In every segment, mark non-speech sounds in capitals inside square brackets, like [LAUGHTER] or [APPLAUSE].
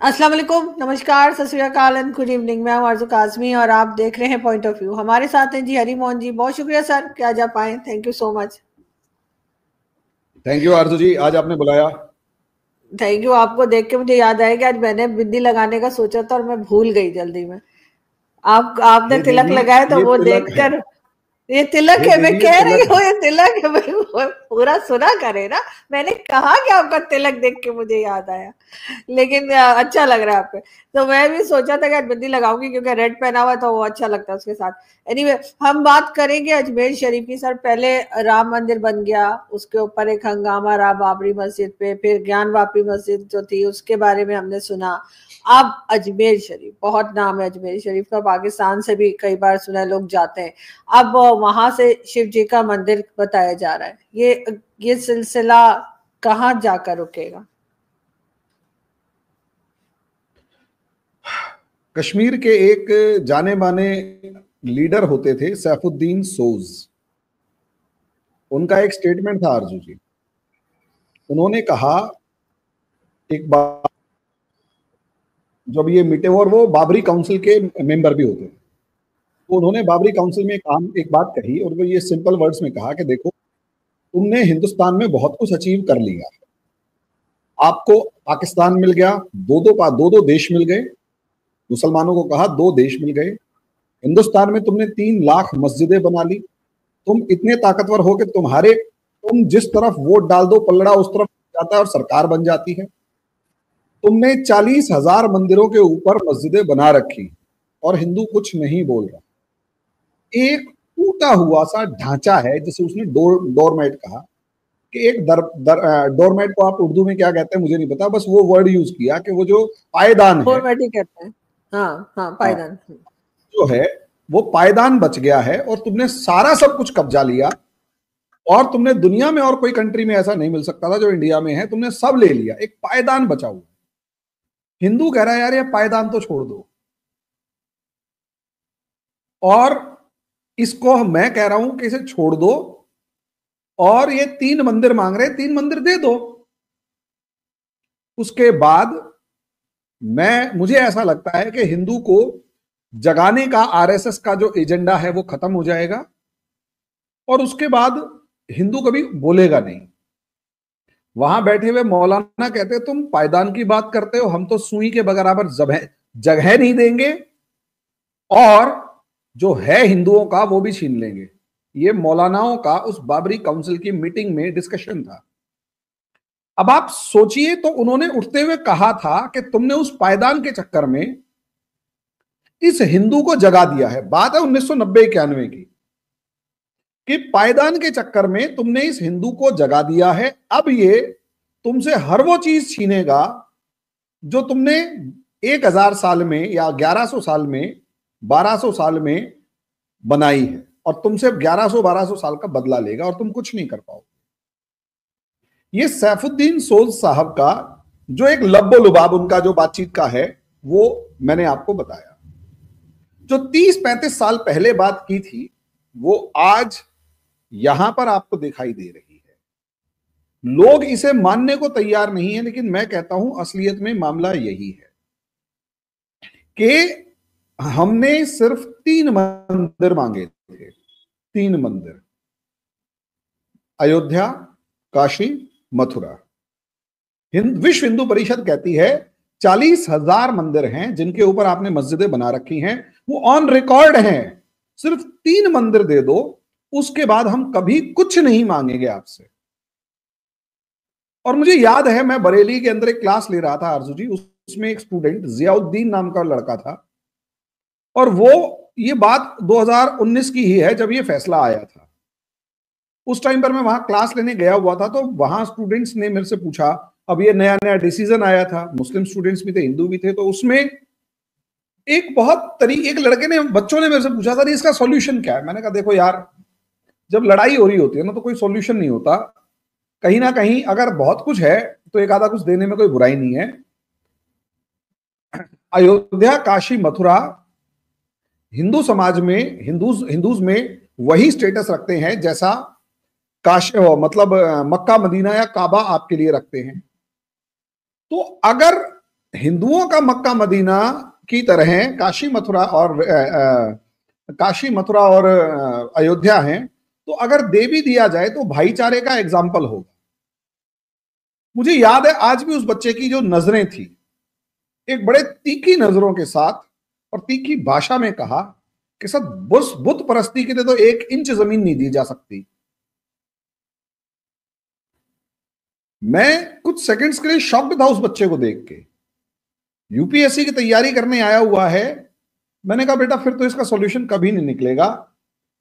अस्सलाम वालेकुम नमस्कार सत श्रीकाल एंड गुड इवनिंग। मैं हूँ आरज़ू काजमी और आप देख रहे हैं पॉइंट ऑफ़ व्यू हमारे साथ हैं जी हरी मोहन जी बहुत शुक्रिया सर कि आज आप आए। Thank you so much thank you Arzoo ji आज आपने बुलाया। थैंक यू आपको देख के मुझे याद आया कि आज मैंने बिंदी लगाने का सोचा था और मैं भूल गई जल्दी में। आप आपने तिलक लगाया तो वो देखकर ये तिलक है मैं कह रही हूँ। ये तिलक है भाई पूरा सुना करे ना। मैंने कहा कि आपका तिलक देख के मुझे याद आया। लेकिन अच्छा लग रहा है आप पे। तो मैं भी सोचा था कि बिंदी लगाऊँगी क्योंकि रेड पहना हुआ तो वो अच्छा लगता है उसके साथ। एनीवे anyway, हम बात करेंगे अजमेर शरीफ की। सर पहले राम मंदिर बन गया उसके ऊपर एक हंगामा रहा बाबरी मस्जिद पे फिर ज्ञान वापी मस्जिद जो थी उसके बारे में हमने सुना। अब अजमेर शरीफ, बहुत नाम है अजमेर शरीफ का, पाकिस्तान से भी कई बार सुना लोग जाते हैं। अब वहाँ से शिव जी का मंदिर बताया जा रहा है। ये ये सिलसिला कहाँ जाकर रुकेगा? कश्मीर के एक जाने माने लीडर होते थे, सैफुद्दीन सोज। उनका एक स्टेटमेंट था अर्जू जी। उन्होंने कहा, एक बात जब ये मिटे और वो बाबरी काउंसिल के मेंबर भी होते हैं। तो उन्होंने बाबरी काउंसिल में काम, एक बात कही और वो ये सिंपल वर्ड्स में कहा कि देखो, तुमने हिंदुस्तान में बहुत कुछ अचीव कर लिया है। आपको पाकिस्तान मिल गया, दो दो दो दो देश मिल गए। मुसलमानों को कहा, दो देश मिल गए। हिंदुस्तान में तुमने तीन लाख मस्जिदें बना ली। तुम इतने ताकतवर हो कि तुम्हारे, तुम जिस तरफ़ वोट डाल दो पलड़ा उस तरफ़ जाता है और सरकार बन जाती है। तुमने चालीस हज़ार मंदिरों के ऊपर मस्जिदें बना रखी और हिंदू कुछ नहीं बोल रहा। एक टूटा हुआ सा ढांचा है जिसे उसने डोर डोरमेट कहा कि एक दर, दर डोरमेट को आप उर्दू में क्या कहते हैं मुझे नहीं पता बस वो वर्ड यूज़ किया कि वो जो पायदान है। ही कहते हैं। हाँ हाँ पायदान। हाँ, जो है वो पायदान बच गया है और तुमने सारा सब कुछ कब्जा लिया और तुमने दुनिया में और कोई कंट्री में ऐसा नहीं मिल सकता था जो इंडिया में है तुमने सब ले लिया एक पायदान बचा हुआ हिंदू कह रहा है, यार, ये पायदान तो छोड़ दो। और इसको मैं कह रहा हूँ कि इसे छोड़ दो और ये तीन मंदिर मांग रहे तीन मंदिर दे दो। उसके बाद मैं, मुझे ऐसा लगता है कि हिंदू को जगाने का आरएसएस का जो एजेंडा है, वो खत्म हो जाएगा और उसके बाद हिंदू कभी बोलेगा नहीं। वहाँ बैठे हुए मौलाना कहते तुम पायदान की बात करते हो, हम तो सुई के बराबर जगह नहीं देंगे और जो है हिंदुओं का वो भी छीन लेंगे। ये मौलानाओं का उस बाबरी काउंसिल की मीटिंग में डिस्कशन था। अब आप सोचिए तो उन्होंने उठते हुए कहा था कि तुमने उस पायदान के चक्कर में इस हिंदू को जगा दिया है। बात है उन्नीस सौ की। कि पायदान के चक्कर में तुमने इस हिंदू को जगा दिया है, अब ये तुमसे हर वो चीज़ छीनेगा जो तुमने एक हज़ार साल में या ग्यारह सौ साल में, बारह सौ साल में बनाई है और तुमसे ग्यारह सौ, बारह सौ साल का बदला लेगा और तुम कुछ नहीं कर पाओगे। ये सैफुद्दीन सोज साहब का जो एक लब्बो लुबाब उनका जो बातचीत का है, वो मैंने आपको बताया। जो तीस पैंतीस साल पहले बात की थी, वो आज यहाँ पर आपको दिखाई दे रही है। लोग इसे मानने को तैयार नहीं है, लेकिन मैं कहता हूँ, असलियत में मामला यही है कि हमने सिर्फ़ तीन मंदिर मांगे थे। तीन मंदिर। अयोध्या, काशी, मथुरा। हिंद, विश्व हिंदू परिषद कहती है, चालीस हज़ार मंदिर हैं, जिनके ऊपर आपने मस्जिदें बना रखी हैं, वो ऑन रिकॉर्ड हैं। सिर्फ़ तीन मंदिर दे दो उसके बाद हम कभी कुछ नहीं मांगेंगे आपसे। और मुझे याद है, मैं बरेली के अंदर एक क्लास ले रहा था आरज़ू जी, उसमें एक स्टूडेंट, जियाउद्दीन नाम का लड़का था। और वो, ये बात 2019 की ही है, जब ये फैसला आया था। उस टाइम पर मैं वहाँ क्लास लेने गया हुआ था तो वहाँ स्टूडेंट्स ने मेरे से पूछा, अब ये नया नया डिसीज़न आया था, मुस्लिम स्टूडेंट्स भी थे, हिंदू भी थे तो उसमें एक बहुत तरी, एक लड़के ने, बच्चों ने मेरे से पूछा था इसका सॉल्यूशन क्या है? मैंने कहा, देखो यार जब लड़ाई हो रही होती है ना तो कोई सोल्यूशन नहीं होता। कहीं ना कहीं अगर बहुत कुछ है तो एक आधा कुछ देने में कोई बुराई नहीं है। अयोध्या काशी मथुरा हिंदू समाज में हिंदूज हिंदूज में वही स्टेटस रखते हैं जैसा काशी मतलब मक्का मदीना या काबा आपके लिए रखते हैं। तो अगर हिंदुओं का मक्का मदीना की तरह काशी मथुरा और आ, आ, काशी मथुरा और अयोध्या हैं तो अगर दे भी दिया जाए तो भाईचारे का एग्ज़ाम्पल होगा। मुझे याद है, आज भी उस बच्चे की जो नज़रें थी, एक बड़े तीखी नज़रों के साथ और तीखी भाषा में कहा कि सर बुत परस्ती के लिए तो एक इंच ज़मीन नहीं दी जा सकती। मैं कुछ सेकंड्स के लिए शॉक्ड था उस बच्चे को देख के। यूपीएससी की तैयारी करने आया हुआ है। मैंने कहा, बेटा, फिर तो इसका सॉल्यूशन कभी नहीं निकलेगा।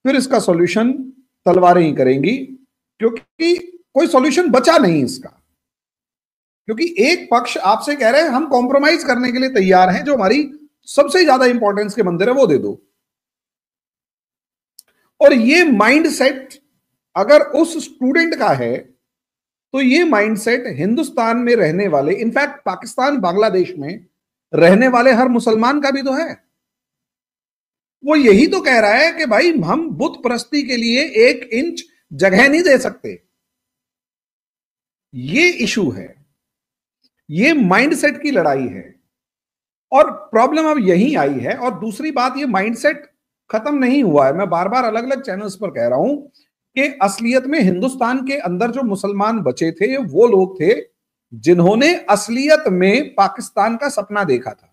फिर इसका सॉल्यूशन तलवारें ही करेंगी, क्योंकि कोई सॉल्यूशन बचा नहीं इसका। क्योंकि एक पक्ष आपसे कह रहे हैं, हम कॉम्प्रोमाइज करने के लिए तैयार हैं, जो हमारी सबसे ज़्यादा इंपॉर्टेंस के मंदिर है, वो दे दो। और ये माइंडसेट अगर उस स्टूडेंट का है तो ये माइंडसेट हिंदुस्तान में रहने वाले इनफैक्ट पाकिस्तान, बांग्लादेश में रहने वाले हर मुसलमान का भी तो है। वो यही तो कह रहा है कि भाई, हम बुत प्रस्ती के लिए एक इंच जगह नहीं दे सकते। ये इशू है। ये माइंडसेट की लड़ाई है। और प्रॉब्लम अब यही आई है। और दूसरी बात, ये माइंडसेट खत्म नहीं हुआ है। मैं बार बार अलग अलग चैनल्स पर कह रहा हूँ कि असलियत में हिंदुस्तान के अंदर जो मुसलमान बचे थे, वो लोग थे जिन्होंने असलियत में पाकिस्तान का सपना देखा था।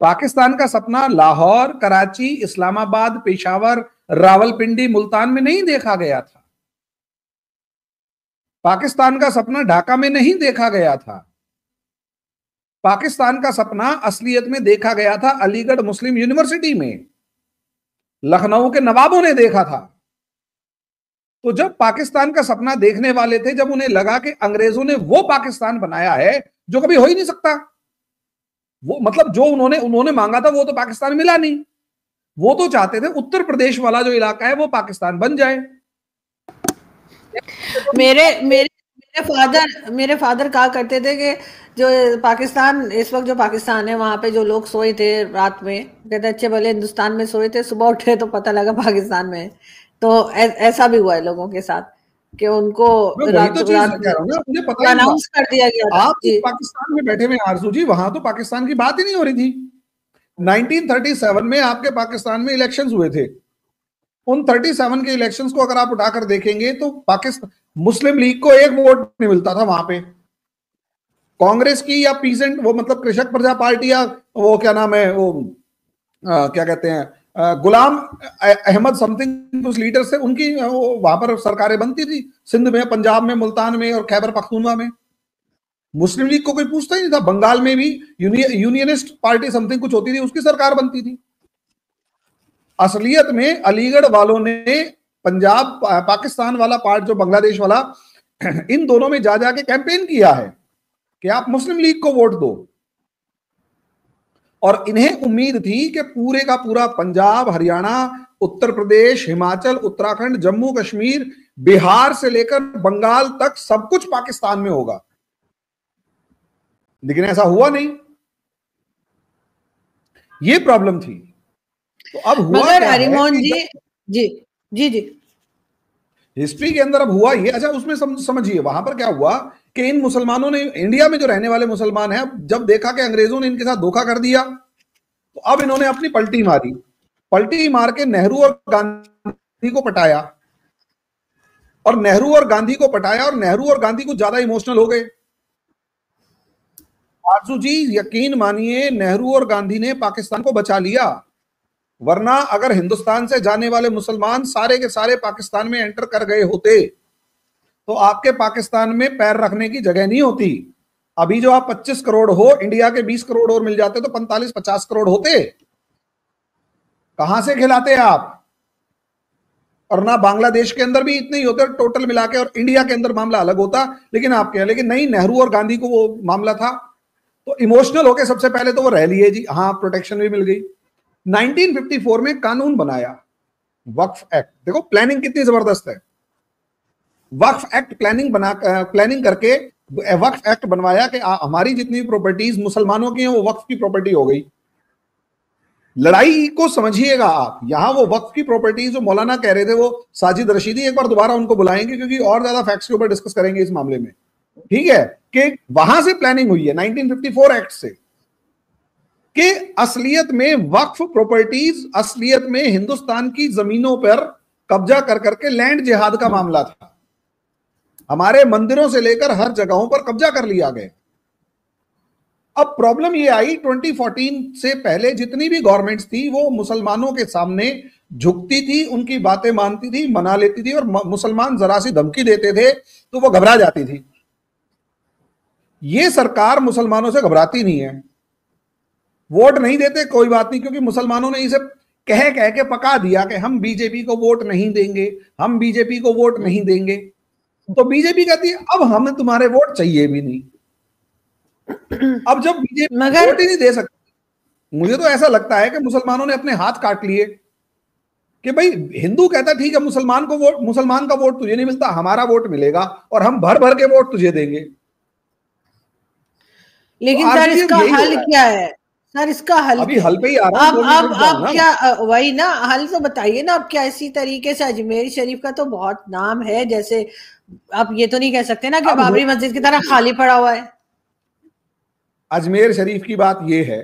पाकिस्तान का सपना लाहौर, कराची, इस्लामाबाद, पेशावर, रावलपिंडी, मुल्तान में नहीं देखा गया था। पाकिस्तान का सपना ढाका में नहीं देखा गया था। पाकिस्तान का सपना असलियत में देखा गया था अलीगढ़ मुस्लिम यूनिवर्सिटी में। लखनऊ के नवाबों ने देखा था। तो जब पाकिस्तान का सपना देखने वाले थे, जब उन्हें लगा कि अंग्रेज़ों ने वो पाकिस्तान बनाया है, जो कभी हो ही नहीं सकता। वो मतलब जो उन्होंने उन्होंने मांगा था वो तो पाकिस्तान मिला नहीं। वो तो चाहते थे उत्तर प्रदेश वाला जो इलाका है वो पाकिस्तान बन जाए। मेरे मेरे मेरे फादर मेरे फादर कहा करते थे कि जो पाकिस्तान, इस वक्त जो पाकिस्तान है, वहाँ पे जो लोग सोए थे रात में, कहते अच्छे भले हिंदुस्तान में सोए थे, सुबह उठे तो पता लगा पाकिस्तान में तो ऐसा भी हुआ है लोगों के साथ। कि उनको रात तो अनाउंस कर दिया गया आप पाकिस्तान में बैठे हुए आरज़ू जी वहाँ तो पाकिस्तान की बात ही नहीं हो रही थी। 1937 में आपके पाकिस्तान में इलेक्शंस हुए थे। उन 37 के इलेक्शंस को अगर आप उठाकर देखेंगे तो पाकिस्तान मुस्लिम लीग को एक वोट नहीं मिलता था वहाँ पे। कांग्रेस की या पीसेंट वो मतलब कृषक प्रजा पार्टी या वो क्या नाम है वो आ, क्या कहते हैं गुलाम अहमद समथिंग, उस लीडर से उनकी वहाँ पर सरकारें बनती थी, सिंध में, पंजाब में, मुल्तान में और खैबर पख्तूनवा में। मुस्लिम लीग को कोई पूछता ही नहीं था। बंगाल में भी यूनियनिस्ट पार्टी समथिंग कुछ होती थी, उसकी सरकार बनती थी। असलियत में अलीगढ़ वालों ने पंजाब पाकिस्तान वाला पार्ट, जो बांग्लादेश वाला, [CLEARS THROAT] इन दोनों में जा जाके कैंपेन किया है कि आप मुस्लिम लीग को वोट दो। और इन्हें उम्मीद थी कि पूरे का पूरा पंजाब हरियाणा उत्तर प्रदेश हिमाचल उत्तराखंड जम्मू कश्मीर बिहार से लेकर बंगाल तक सब कुछ पाकिस्तान में होगा। लेकिन ऐसा हुआ नहीं। ये प्रॉब्लम थी। तो अब हुआ मगर हरिमोहन जी जी जी जी। हिस्ट्री के अंदर अब हुआ ये। अच्छा उसमें समझिए वहाँ पर क्या हुआ कि इन मुसलमानों ने इंडिया में जो रहने वाले मुसलमान हैं, जब देखा कि अंग्रेज़ों ने इनके साथ धोखा कर दिया तो अब इन्होंने अपनी पलटी मारी। पलटी मार के नेहरू और गांधी को पटाया। और नेहरू और गांधी को पटाया और नेहरू और गांधी कुछ ज़्यादा इमोशनल हो गए। आरज़ू जी, यकीन मानिए, नेहरू और गांधी ने पाकिस्तान को बचा लिया। वरना अगर हिंदुस्तान से जाने वाले मुसलमान सारे के सारे पाकिस्तान में एंटर कर गए होते। तो आपके पाकिस्तान में पैर रखने की जगह नहीं होती। अभी जो आप 25 करोड़ हो, इंडिया के 20 करोड़ और मिल जाते तो 45 50 करोड़ होते। कहाँ से खिलाते आप? और ना बांग्लादेश के अंदर भी इतने ही होते टोटल मिला के और इंडिया के अंदर मामला अलग होता। लेकिन आपके लेकिन नहीं, नेहरू और गांधी को वो मामला था। तो इमोशनल होके सबसे पहले तो वो रह लिए जी। हाँ प्रोटेक्शन भी मिल गई। 1954 में कानून बनाया। वक्फ एक्ट। देखो, प्लानिंग कितनी ज़बरदस्त है। वक्फ एक्ट प्लानिंग बना प्लानिंग करके वक्फ एक्ट बनवाया कि हमारी जितनी प्रॉपर्टीज़ मुसलमानों की हैं, वो वक्फ की प्रॉपर्टी हो गई। लड़ाई को समझिएगा आप। यहाँ वो वक्फ की प्रॉपर्टीज़ जो मौलाना कह रहे थे, वो साजिद रशीदी एक बार दोबारा उनको बुलाएँगे, क्योंकि और ज़्यादा फैक्ट्स के ऊपर डिस्कस करेंगे इस मामले में। ठीक है? कि वहाँ से प्लानिंग हुई है 1954 एक्ट से, कि असलियत में वक्फ प्रॉपर्टीज़ असलियत में हिंदुस्तान की जमीनों पर कब्जा कर करके लैंड जिहाद का मामला था। हमारे मंदिरों से लेकर हर जगहों पर कब्जा कर लिया गया। अब प्रॉब्लम ये आई 2014 से पहले जितनी भी गवर्नमेंट्स थी, वो मुसलमानों के सामने झुकती थी, उनकी बातें मानती थी, मना लेती थी और मुसलमान जरा सी धमकी देते थे तो वो घबरा जाती थी। ये सरकार मुसलमानों से घबराती नहीं है। वोट नहीं देते, कोई बात नहीं, क्योंकि मुसलमानों ने इसे कह कह के पका दिया कि हम बीजेपी को वोट नहीं देंगे, हम बीजेपी को वोट नहीं देंगे। तो बीजेपी कहती है अब हमें तुम्हारे वोट चाहिए भी नहीं। [CLEARS THROAT] अब जब बीजेपी मगर... वोट ही नहीं दे सकती मुझे तो ऐसा लगता है कि मुसलमानों ने अपने हाथ काट लिए कि भाई हिंदू कहता ठीक है मुसलमान को वोट मुसलमान का वोट तुझे नहीं मिलता हमारा वोट मिलेगा और हम भर भर के वोट तुझे देंगे। लेकिन तो सर इसका हल क्या है? सर इसका हल अभी हल पे ही आ रहा अब अब अब क्या वही ना हल तो बताइए ना अब क्या इसी तरीके से अजमेर शरीफ का तो बहुत नाम है जैसे आप ये तो नहीं कह सकते ना कि बाबरी मस्जिद की तरह खाली पड़ा हुआ है। अजमेर शरीफ की बात यह है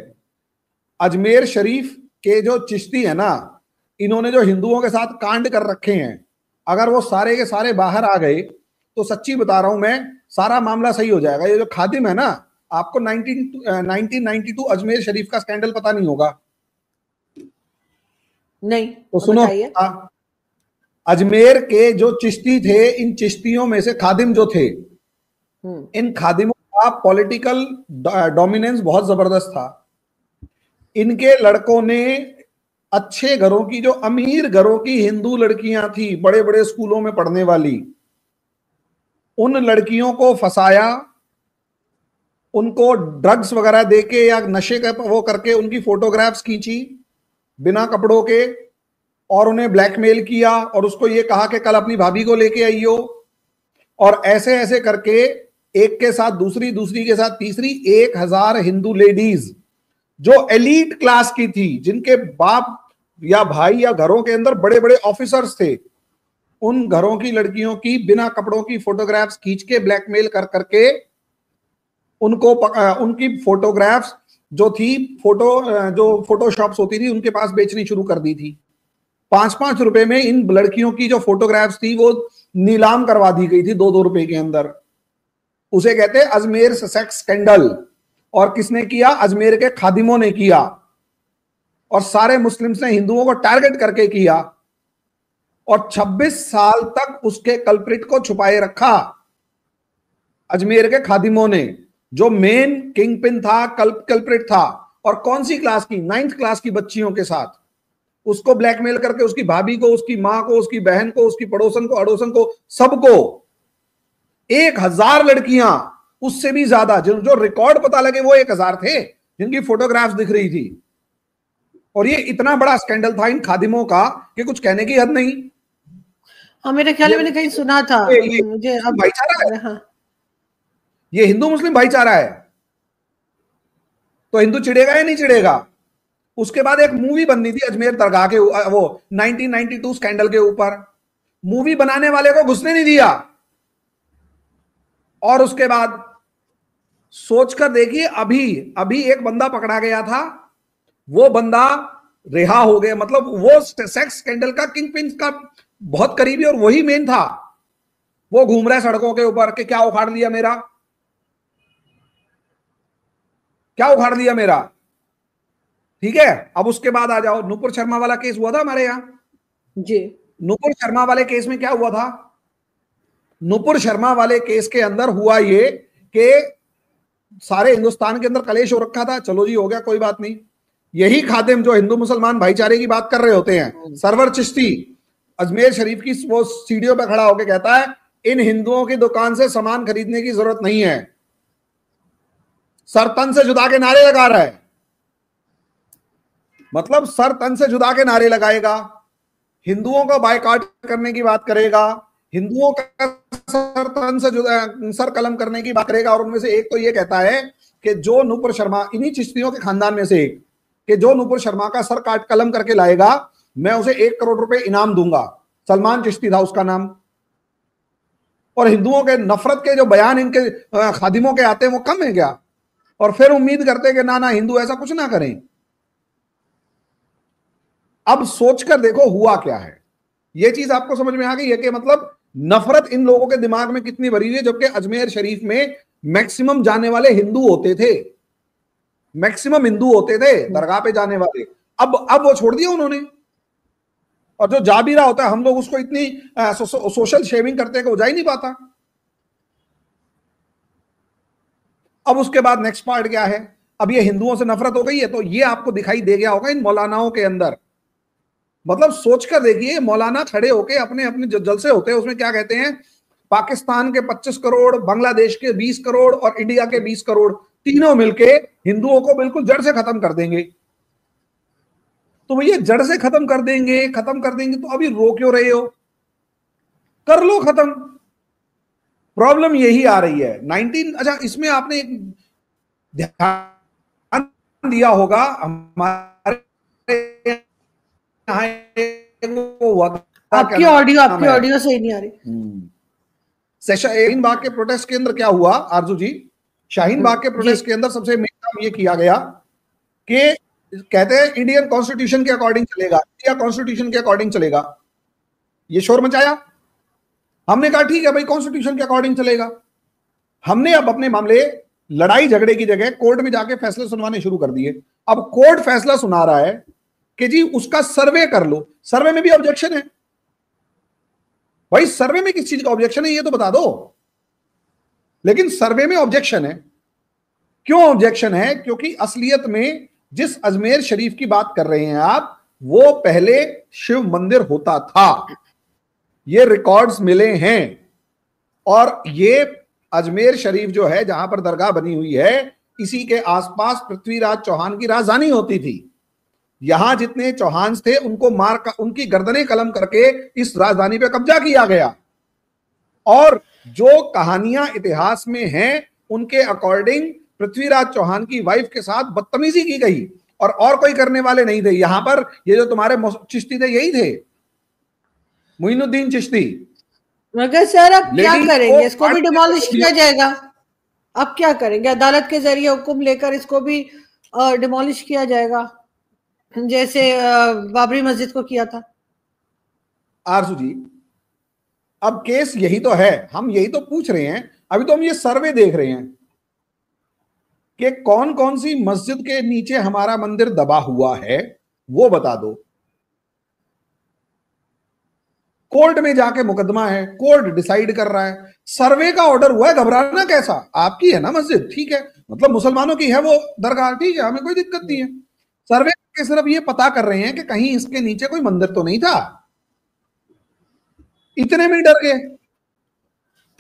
अजमेर शरीफ के जो चिश्ती है ना इन्होंने जो हिंदुओं के साथ कांड कर रखे हैं अगर वो सारे के सारे बाहर आ गए तो सच्ची बता रहा हूँ मैं सारा मामला सही हो जाएगा। ये जो खादिम है ना आपको 19 1992 अजमेर शरीफ का स्कैंडल पता नहीं होगा। नहीं तो सुनो अजमेर के जो चिश्ती थे इन चिश्तियों में से खादिम जो थे हम्म। इन खादिमों का पॉलिटिकल डोमिनेंस बहुत ज़बरदस्त था इनके लड़कों ने अच्छे घरों की जो अमीर घरों की हिंदू लड़कियाँ थी बड़े बड़े स्कूलों में पढ़ने वाली उन लड़कियों को फसाया उनको ड्रग्स वगैरह देके या नशे का वो करके उनकी फोटोग्राफ्स खींची बिना कपड़ों के और उन्हें ब्लैकमेल किया और उसको ये कहा कि कल अपनी भाभी को लेके आइयो और ऐसे ऐसे करके एक के साथ दूसरी दूसरी के साथ तीसरी एक हज़ार हिंदू लेडीज़ जो एलीट क्लास की थी, जिनके बाप या भाई या घरों के अंदर बड़े बड़े ऑफिसर्स थे, उन घरों की लड़कियों की बिना कपड़ों की फोटोग्राफ्स खींच के ब्लैकमेल कर करके उनको उनकी फोटोग्राफ्स जो थी, फ़ोटो जो फोटोशॉप्स होती थी, उनके पास बेचनी शुरू कर दी थी। पाँच पाँच रुपए में इन लड़कियों की जो फोटोग्राफ्स थी, वो नीलाम करवा दी गई थी दो दो रुपए के अंदर। उसे कहते हैं अजमेर सेक्स स्कैंडल। और किसने किया? अजमेर के खादिमों ने किया। और सारे मुस्लिम्स ने हिंदुओं को टारगेट करके किया। और 26 साल तक उसके कल्प्रिट को छुपाए रखा अजमेर के खादिमों ने, जो मेन किंग पिन था, कल्प, कल्प्रिट था। और कौन सी क्लास की? नाइन्थ क्लास की बच्चियों के साथ। उसको ब्लैकमेल करके उसकी भाभी को उसकी माँ को उसकी बहन को उसकी पड़ोसन को अड़ोसन को सबको। एक हज़ार लड़कियाँ उससे भी ज़्यादा जो जो रिकॉर्ड पता लगे वो एक हज़ार थे जिनकी फोटोग्राफ्स दिख रही थी। और ये इतना बड़ा स्कैंडल था इन खादिमों का कि कुछ कहने की हद नहीं। हाँ मेरे ख्याल मैंने कहीं सुना था। ये, ये, मुझे अब भाईचारा है। हाँ। ये हिंदू मुस्लिम भाईचारा है। तो हिंदू चिड़ेगा या नहीं चिड़ेगा उसके बाद एक मूवी बननी थी अजमेर दरगाह के वो 1992 स्कैंडल के ऊपर। मूवी बनाने वाले को घुसने नहीं दिया। और उसके बाद सोचकर देखिए, अभी अभी एक बंदा पकड़ा गया था। वो बंदा रिहा हो गया। मतलब वो सेक्स स्कैंडल का किंग पिन का बहुत करीबी और वही मेन था। वो घूम रहा है सड़कों के ऊपर क्या उखाड़ लिया मेरा? क्या उखाड़ लिया मेरा? ठीक है? अब उसके बाद आ जाओ। नुपुर शर्मा वाला केस हुआ था हमारे यहाँ। जी। नुपुर शर्मा वाले केस में क्या हुआ था? नुपुर शर्मा वाले केस के अंदर हुआ ये कि सारे हिंदुस्तान के अंदर कलेश हो रखा था। चलो जी हो गया कोई बात नहीं। यही खादिम जो हिंदू मुसलमान भाईचारे की बात कर रहे होते हैं। हम्म। सरवर चिश्ती अजमेर शरीफ की वो सीढ़ियों पर खड़ा होकर कहता है इन हिंदुओं की दुकान से सामान खरीदने की ज़रूरत नहीं है। सर तन से जुदा के नारे लगा रहा है। मतलब सर तन से जुदा के नारे लगाएगा, हिंदुओं को बाइकाट करने की बात करेगा, हिंदुओं का सर तन से जुदा, सर कलम करने की बात करेगा, और उनमें से एक तो ये कहता है कि जो नुपुर शर्मा, इन्हीं चिश्तियों के खानदान में से एक, कि जो नुपुर शर्मा का सर काट कलम करके लाएगा, मैं उसे एक करोड़ रुपए इनाम दूँगा। सलमान चिश्ती था उसका नाम। और हिंदुओं के नफरत के जो बयान इनके खादिमों के आते हैं, वो कम है क्या? और फिर उम्मीद करते हैं कि ना ना, हिंदू ऐसा कुछ ना करें। अब सोचकर देखो हुआ क्या है। ये चीज़ आपको समझ में आ गई है कि मतलब नफरत इन लोगों के दिमाग में कितनी भरी हुई है जबकि अजमेर शरीफ में मैक्सिमम जाने वाले हिंदू होते थे। मैक्सिमम हिंदू होते थे दरगाह पे जाने वाले। अब अब वो छोड़ दिया उन्होंने। और जो जा भी रहा होता है हम लोग उसको इतनी आ, सो, सो, सोशल शेविंग करते हैं कि वो जा ही नहीं पाता। अब उसके बाद नेक्स्ट पार्ट क्या है? अब ये हिंदुओं से नफरत हो गई है तो ये आपको दिखाई दे गया होगा इन मौलानाओं के अंदर। मतलब सोचकर देखिए, मौलाना खड़े होके अपने अपने जलसे होते हैं, उसमें क्या कहते हैं? पाकिस्तान के 25 करोड़, बांग्लादेश के 20 करोड़ और इंडिया के 20 करोड़ तीनों मिलके हिंदुओं को बिल्कुल जड़ से खत्म कर देंगे। तो भैया, जड़ से खत्म कर देंगे, खत्म कर देंगे तो अभी रो क्यों रहे हो? कर लो खत्म। प्रॉब्लम यही आ रही है। 19 अच्छा इसमें आपने एक ध्यान दिया होगा, हमारे आपकी ऑडियो आपकी ऑडियो सही नहीं आ रही। हम्म। शाहीन बाग के प्रोटेस्ट के अंदर क्या हुआ आरज़ू जी? शाहीन बाग के प्रोटेस्ट के अंदर सबसे मेन काम ये किया गया कि कहते हैं इंडियन कॉन्स्टिट्यूशन के अकॉर्डिंग चलेगा इंडिया कॉन्स्टिट्यूशन के अकॉर्डिंग चलेगा। ये शोर मचाया? हमने कहा ठीक है भाई कॉन्स्टिट्यूशन के अकॉर्डिंग चलेगा। हमने अब अपने मामले लड़ाई झगड़े की जगह कोर्ट में जाके फैसले सुनवाने शुरू कर दिए। अब कोर्ट फैसला सुना रहा है कि जी उसका सर्वे कर लो। सर्वे में भी ऑब्जेक्शन है। भाई, सर्वे में किस चीज़ का ऑब्जेक्शन है, ये तो बता दो। लेकिन सर्वे में ऑब्जेक्शन है। क्यों ऑब्जेक्शन है? क्योंकि असलियत में जिस अजमेर शरीफ की बात कर रहे हैं आप, वो पहले शिव मंदिर होता था। ये रिकॉर्ड्स मिले हैं। और ये अजमेर शरीफ जो है, जहाँ पर दरगाह बनी हुई है, इसी के आसपास पृथ्वीराज चौहान की राजधानी होती थी। यहाँ जितने चौहान थे उनको मार का उनकी गर्दनें कलम करके इस राजधानी पे कब्जा किया गया। और जो कहानियाँ इतिहास में हैं उनके अकॉर्डिंग पृथ्वीराज चौहान की वाइफ के साथ बदतमीजी की गई और और कोई करने वाले नहीं थे। यहाँ पर ये जो तुम्हारे चिश्ती थे यही थे। मुइनुद्दीन चिश्ती। मगर सर अब क्या करेंगे? इसको भी डिमोलिश किया जाएगा। अब क्या करेंगे? अदालत के ज़रिए हुक्म लेकर इसको भी डिमोलिश किया जाएगा। जैसे बाबरी मस्जिद को किया था। आरसू जी, अब केस यही तो है, हम यही तो पूछ रहे हैं, अभी तो हम ये सर्वे देख रहे हैं कि कौन कौन सी मस्जिद के नीचे हमारा मंदिर दबा हुआ है, वो बता दो। कोर्ट में जाके मुकदमा है, कोर्ट डिसाइड कर रहा है, सर्वे का ऑर्डर हुआ है, घबराना कैसा? आपकी है ना मस्जिद, ठीक है मतलब मुसलमानों की है वो दरगाह, ठीक है, हमें कोई दिक्कत नहीं है। सर्वे के सिर्फ़ ये पता कर रहे हैं कि कहीं इसके नीचे कोई मंदिर तो नहीं था। इतने में डर गए।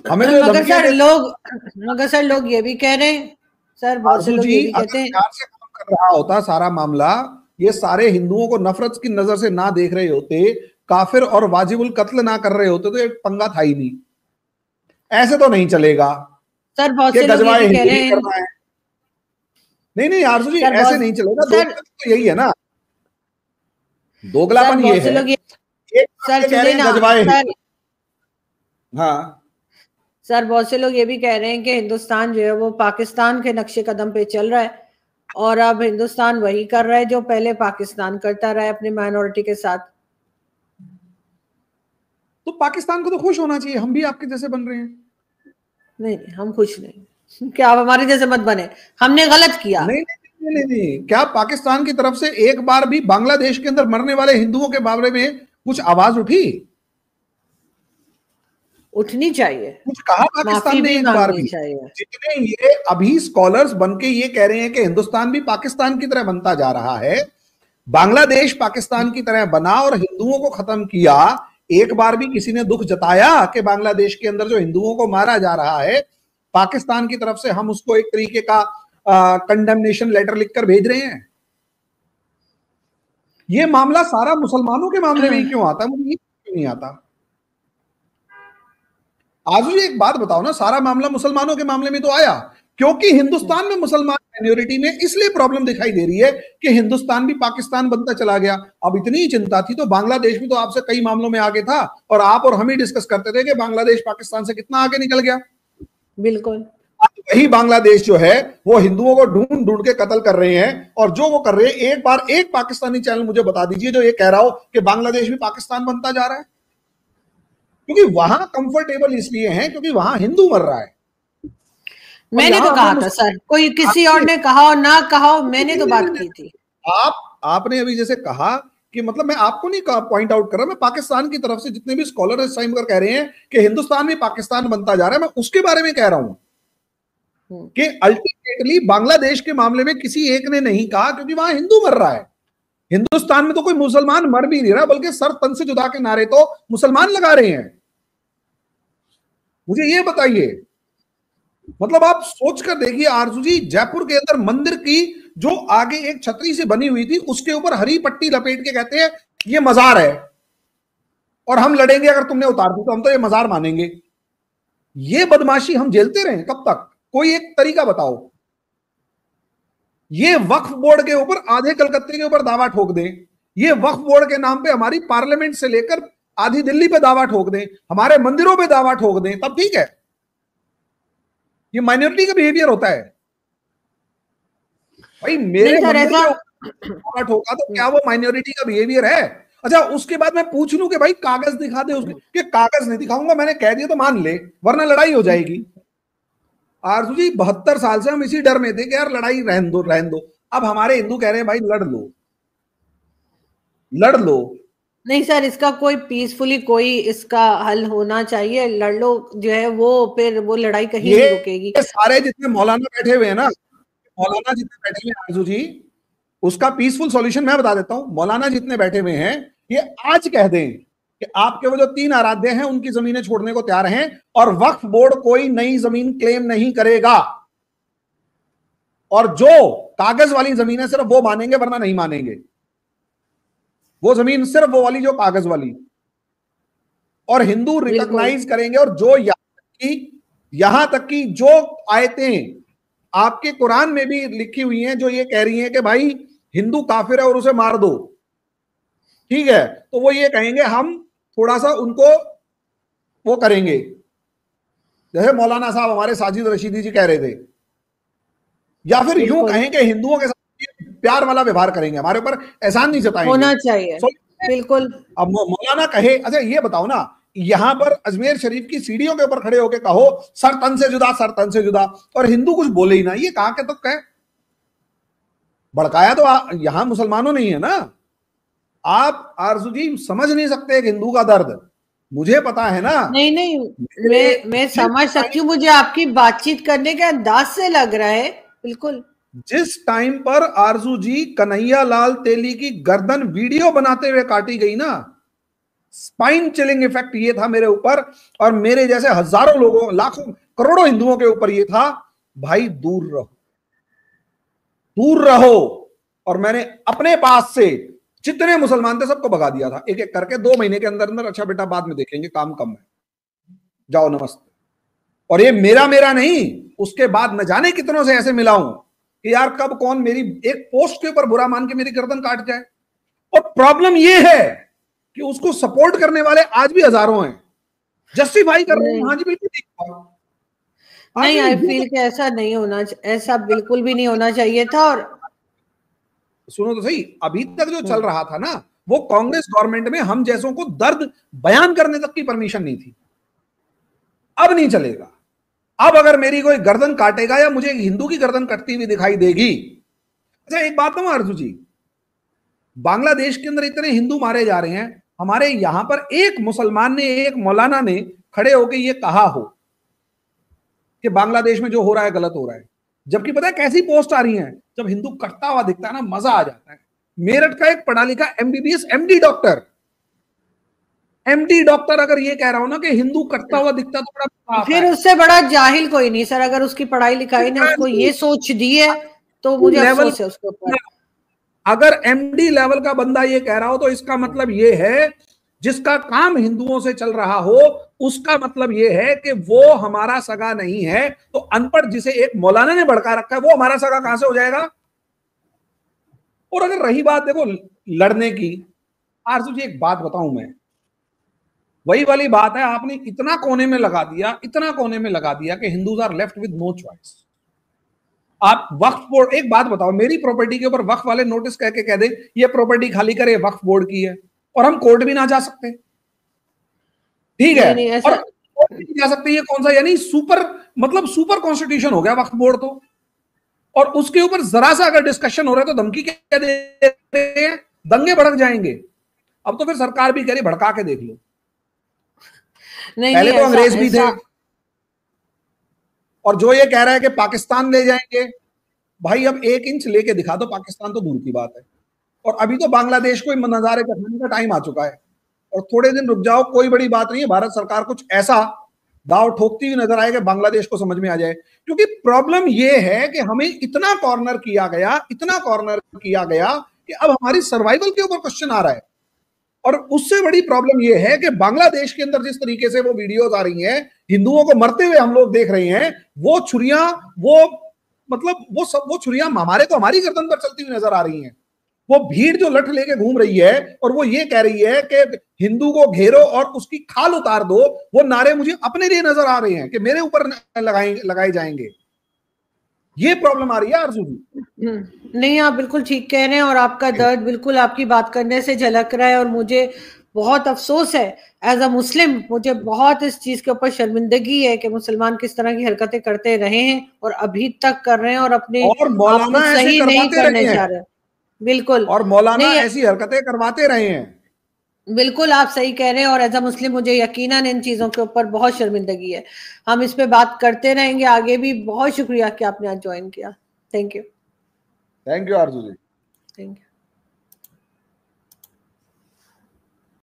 हमें तो मगर सर लोग मगर सर लोग ये भी कह रहे हैं। सर बहुत से लोग ये भी कहते हैं। से काम कर रहा होता सारा मामला। ये सारे हिंदुओं को नफरत की नज़र से ना देख रहे होते काफिर और वाजिबुल कत्ल ना कर रहे होते तो एक पंगा था ही नहीं। ऐसे तो नहीं चलेगा। सर बहुत से लोग ये कह रहे हैं। नहीं नहीं आरज़ू जी ऐसे नहीं चलेगा दो तो यही है ना। दोगलापन ये है। एक सर कह रहे हैं हाँ। सर बहुत से लोग ये भी कह रहे हैं कि हिंदुस्तान जो है वो पाकिस्तान के नक्शे कदम पे चल रहा है और अब हिंदुस्तान वही कर रहा है जो पहले पाकिस्तान करता रहा है अपने माइनॉरिटी के साथ। तो पाकिस्तान को तो खुश होना चाहिए हम भी आपके जैसे बन रहे हैं। नहीं हम खुश नहीं। [LAUGHS] क्या आप हमारे जैसे मत बने। हमने गलत किया। नहीं नहीं नहीं नहीं क्या पाकिस्तान की तरफ़ से एक बार भी बांग्लादेश के अंदर मरने वाले हिंदुओं के बारे में कुछ आवाज़ उठी? उठनी चाहिए। कुछ कहा पाकिस्तान ने एक बार भी? जितने ये अभी स्कॉलर्स बन के ये कह रहे हैं कि हिंदुस्तान भी पाकिस्तान की तरह बनता जा रहा है बांग्लादेश पाकिस्तान की तरह बना और हिंदुओं को खत्म किया एक बार भी किसी ने दुख जताया कि बांग्लादेश के अंदर जो हिंदुओं को मारा जा रहा है पाकिस्तान की तरफ़ से हम उसको एक तरीके का कंडेमनेशन लेटर लिखकर भेज रहे हैं। ये मामला सारा मुसलमानों के मामले में क्यों आता है? मुझे क्यों नहीं आता? आज एक बात बताओ ना, सारा मामला मुसलमानों के मामले में तो आया, क्योंकि हिंदुस्तान में मुसलमान माइनॉरिटी में इसलिए प्रॉब्लम दिखाई दे रही है कि हिंदुस्तान भी पाकिस्तान बनता चला गया। अब इतनी चिंता थी तो बांग्लादेश भी तो आपसे कई मामलों में आगे था, और आप और हम ही डिस्कस करते थे कि बांग्लादेश पाकिस्तान से कितना आगे निकल गया। बिल्कुल। वही बांग्लादेश जो है वो हिंदुओं को ढूंढ ढूंढ के कत्ल कर रहे हैं और जो वो कर रहे हैं एक बार एक पाकिस्तानी चैनल मुझे बता दीजिए जो ये कह रहा हो कि बांग्लादेश भी पाकिस्तान बनता जा रहा है। क्योंकि वहाँ कंफर्टेबल इसलिए है क्योंकि वहाँ हिंदू मर रहा है। मैंने तो कहा था सर कोई किसी और ने कहा हो ना कहा हो मैंने तो बात की थी। आप आपने अभी जैसे कहा कि मतलब मैं आपको नहीं पॉइंट आउट कर रहा मैं पाकिस्तान की तरफ़ से जितने भी स्कॉलर इस टाइम कर कह रहे हैं कि हिंदुस्तान में पाकिस्तान बनता जा रहा है मैं उसके बारे में कह रहा हूँ हम्म। कि अल्टीमेटली बांग्लादेश के मामले में किसी एक ने नहीं कहा क्योंकि वहाँ हिंदू मर रहा है हिंदुस्तान में तो कोई मुसलमान मर भी नहीं रहा बल्कि सर तन से जुदा के नारे तो मुसलमान लगा रहे हैं मुझे ये बताइए मतलब आप सोच कर देखिए, आरज़ू जी, जयपुर के अंदर मंदिर की जो आगे एक छतरी से बनी हुई थी, उसके ऊपर हरी पट्टी लपेट के कहते हैं, ये मजार है। और हम लड़ेंगे, अगर तुमने उतार दी तो हम तो ये मजार मानेंगे। ये बदमाशी हम झेलते रहे कब तक? कोई एक तरीका बताओ। ये वक्फ बोर्ड के ऊपर, आधे कलकत्ते के ऊपर दावा ठोक दें। ये वक्फ बोर्ड के नाम पे हमारी पार्लियामेंट से लेकर आधी दिल्ली पे दावा ठोक दें। हमारे मंदिरों पे दावा ठोक दें। तब ठीक है। ये माइनॉरिटी का बिहेवियर होता है। भाई मेरे ठोका तो क्या वो माइनॉरिटी का बिहेवियर है? अच्छा उसके बाद मैं पूछ लू कि भाई कागज़ दिखा दे उसके कि कागज़ नहीं दिखाऊँगा मैंने कह दिया तो मान ले वरना लड़ाई हो जाएगी। आरज़ू जी बहत्तर साल से हम इसी डर में थे कि यार लड़ाई रहन दो रहन दो। अब हमारे हिंदू कह रहे हैं भाई लड़ लो। लड़ लो। नहीं सर इसका कोई पीसफुली कोई इसका हल होना चाहिए। लड़ लो जो है वो फिर वो लड़ाई कहीं नहीं रुकेगी। सारे जितने मौलाना बैठे हुए हैं ना मौलाना जितने बैठे हुए आरज़ू जी उसका पीसफुल सॉल्यूशन मैं बता देता हूँ। मौलाना जितने बैठे हुए हैं ये आज कह दें कि आपके वो जो तीन आराध्य हैं उनकी जमीनें छोड़ने को तैयार हैं और वक्फ बोर्ड कोई नई ज़मीन क्लेम नहीं करेगा। और जो कागज़ वाली ज़मीन है सिर्फ़ वो मानेंगे वरना नहीं मानेंगे। वो ज़मीन सिर्फ़ वो वाली जो कागज़ वाली। और हिंदू रिकॉग्नाइज करेंगे और जो यहाँ तक की यहाँ तक की जो आयतें आपके कुरान में भी लिखी हुई हैं जो ये कह रही हैं कि भाई हिंदू काफिर है और उसे मार दो। ठीक है? तो वो ये कहेंगे हम थोड़ा सा उनको वो करेंगे। जैसे मौलाना साहब हमारे साजिद रशीदी जी कह रहे थे। या फिर यूँ कहें कि हिंदुओं के साथ प्यार वाला व्यवहार करेंगे हमारे ऊपर एहसान नहीं जताएँगे। होना चाहिए। बिल्कुल। अब मौलाना कहे अच्छा ये बताओ ना यहाँ पर अजमेर शरीफ की सीढ़ियों के ऊपर खड़े होकर कहो सर तन से जुदा सर तन से जुदा और हिंदू कुछ बोले ही ना ये कहा के तो कहे भड़काया तो यहाँ मुसलमानों नहीं है ना। आप आरज़ू जी समझ नहीं सकते एक हिंदू का दर्द। मुझे पता है ना। नहीं नहीं मैं मैं समझ सकती हूँ मुझे आपकी बातचीत करने के अंदाज से लग रहा है बिल्कुल। जिस टाइम पर आरज़ू जी कन्हैया लाल तेली की गर्दन वीडियो बनाते हुए काटी गई ना स्पाइन चिलिंग इफ़ेक्ट ये था मेरे ऊपर और मेरे जैसे हज़ारों लोगों, लाखों, करोड़ों हिंदुओं के ऊपर ये था, भाई दूर रहो। दूर रहो। और मैंने अपने पास से जितने मुसलमान थे सबको भगा दिया था। एक एक करके दो महीने के अंदर अंदर अच्छा बेटा बाद में देखेंगे, काम कम है। जाओ नमस्ते। और ये मेरा मेरा नहीं, उसके बाद न जाने कितनों से ऐसे मिला हूँ। कि यार कब कौन मेरी एक पोस्ट के ऊपर बुरा मान के मेरी गर्दन काट जाए। और प्रॉब्लम ये है कि उसको सपोर्ट करने वाले आज भी हज़ारों हैं। जस्टिफाई कर रहे हैं। हाँ जी बिल्कुल नहीं आई फील कि ऐसा नहीं होना ऐसा बिल्कुल भी नहीं होना चाहिए था और सुनो तो सही अभी तक जो चल हम्म। रहा था ना वो कांग्रेस गवर्नमेंट में हम जैसों को दर्द बयान करने तक की परमिशन नहीं थी। अब नहीं चलेगा। अब अगर मेरी कोई गर्दन काटेगा या मुझे हिंदू की गर्दन कटती हुई दिखाई देगी। अच्छा एक बात कहूँ अर्जु जी, बांग्लादेश के अंदर इतने हिंदू मारे जा रहे हैं, हमारे यहाँ पर एक मुसलमान ने, एक मौलाना ने खड़े होकर यह कहा हो कि बांग्लादेश में जो हो रहा है, गलत हो रहा है। जबकि पता है कैसी पोस्ट आ रही है? जब हिंदू कटता हुआ दिखता है ना, मज़ा आ जाता है। मेरठ का एक पढ़ा लिखा MBBS MD doctor MD doctor अगर ये कह रहा हूँ ना कि हिंदू कटता हुआ दिखता तो बड़ा फिर उससे बड़ा जाहिल कोई नहीं सर। अगर उसकी पढ़ाई लिखाई ने उसको ये सोच दी है तो मुझे अफसोस है उसके ऊपर। अगर एमडी लेवल का बंदा ये कह रहा हो तो इसका मतलब ये है जिसका काम हिंदुओं से चल रहा हो उसका मतलब यह है कि वो हमारा सगा नहीं है तो अनपढ़ जिसे एक मौलाना ने भड़का रखा है वो हमारा सगा कहाँ से हो जाएगा? और अगर रही बात देखो लड़ने की आरज़ू जी एक बात बताऊँ मैं। वही वाली बात है आपने इतना कोने में लगा दिया इतना कोने में लगा दिया कि Hindus are left with no choice आप वक्फ बोर्ड एक बात बताओ मेरी प्रॉपर्टी के ऊपर वक्फ वाले नोटिस कह के कह दे ये प्रॉपर्टी खाली करे वक्फ बोर्ड की है और हम कोर्ट भी ना जा सकते। ठीक है? नहीं, नहीं, और कोर्ट भी जा सकते ये कौन सा यानी सुपर मतलब सुपर कॉन्स्टिट्यूशन हो गया वक्फ बोर्ड तो। और उसके ऊपर जरा सा अगर डिस्कशन हो रहा है तो धमकी क्या दे रहे हैं दंगे भड़क जाएँगे। अब तो फिर सरकार भी कह रही भड़का के देख लो। नहीं पहले तो अंग्रेज़ भी थे। और जो ये कह रहा है कि पाकिस्तान ले जाएँगे भाई अब एक इंच लेके दिखा दो पाकिस्तान तो दूर की बात है। और अभी तो बांग्लादेश को नजारे करने का टाइम आ चुका है। और थोड़े दिन रुक जाओ कोई बड़ी बात नहीं है भारत सरकार कुछ ऐसा दाव ठोकती हुई नज़र आएगा बांग्लादेश को समझ में आ जाए। क्योंकि प्रॉब्लम यह है कि हमें इतना कॉर्नर किया गया इतना कॉर्नर किया गया कि अब हमारी सर्वाइवल के ऊपर क्वेश्चन आ रहा है। और उससे बड़ी प्रॉब्लम यह है कि बांग्लादेश के अंदर जिस तरीके से वो वीडियोज़ आ रही हैं, हिंदुओं को मरते हुए हम लोग देख रहे हैं, वो छुरियाँ, वो मतलब वो सब, वो छुरियाँ हमारे को हमारी गर्दन पर चलती हुई नज़र आ रही हैं। वो भीड़ जो लठ लेके घूम रही है और वो ये कह रही है कि हिंदू को घेरो और उसकी खाल उतार दो, वो नारे मुझे अपने लिए नज़र आ रहे हैं कि मेरे ऊपर लगाए लगाए जाएँगे। ये प्रॉब्लम आ रही है अर्जुन हम्म, नहीं आप बिल्कुल ठीक कह रहे हैं और आपका दर्द बिल्कुल आपकी बात करने से झलक रहा है और मुझे बहुत अफसोस है एज अ मुस्लिम मुझे बहुत इस चीज़ के ऊपर शर्मिंदगी है कि मुसलमान किस तरह की हरकतें करते रहे हैं और अभी तक कर रहे हैं और अपने और मौलाना सही नहीं करने जा रहे। बिल्कुल। और मौलाना ऐसी हरकतें करवाते रहे हैं। बिल्कुल आप सही कह रहे हैं और एज अ मुस्लिम मुझे यकीनन इन चीज़ों के ऊपर बहुत शर्मिंदगी है। हम इस पे बात करते रहेंगे आगे भी बहुत शुक्रिया कि आपने आज ज्वाइन किया। Thank you thank you Arzoo ji. Thank you